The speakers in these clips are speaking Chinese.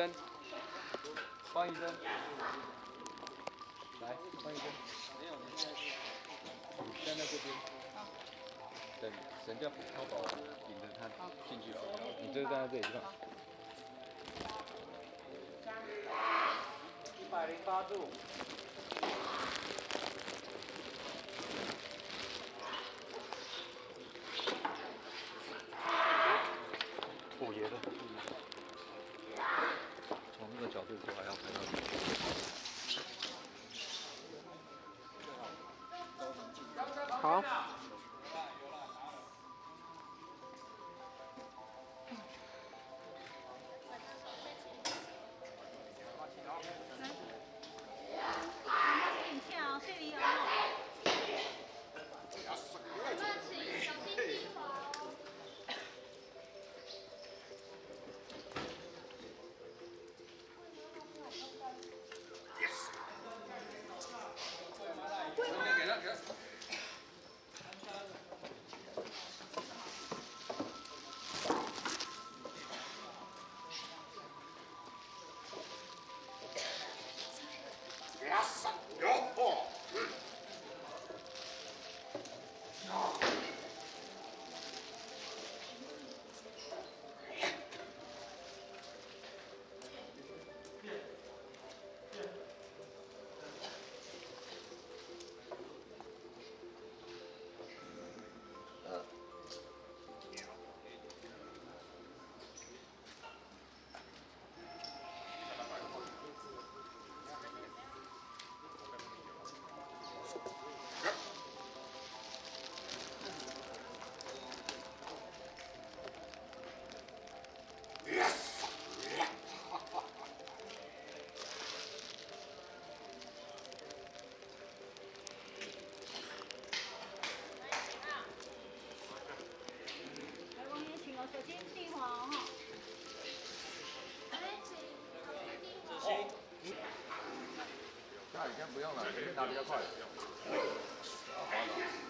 生，方医生，来，方医生，没有，你站在这边，等神教超保领着他进去，你就站在这里吧。一百零八度。now. 先不用了人家打比较快。好好的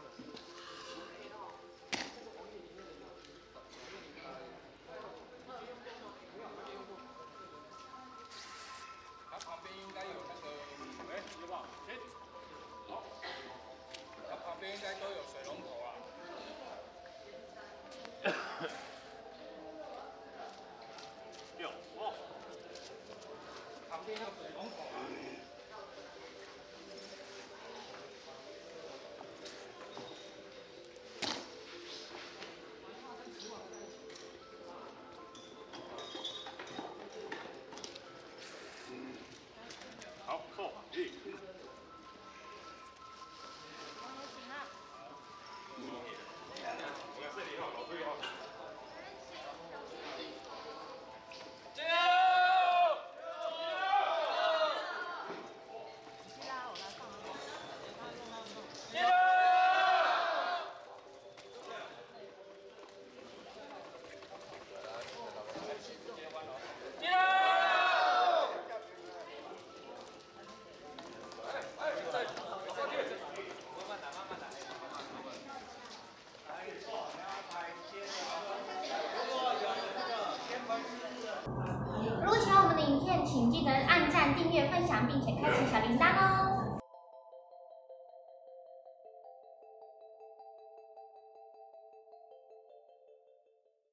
分享，并且开启小铃铛哦。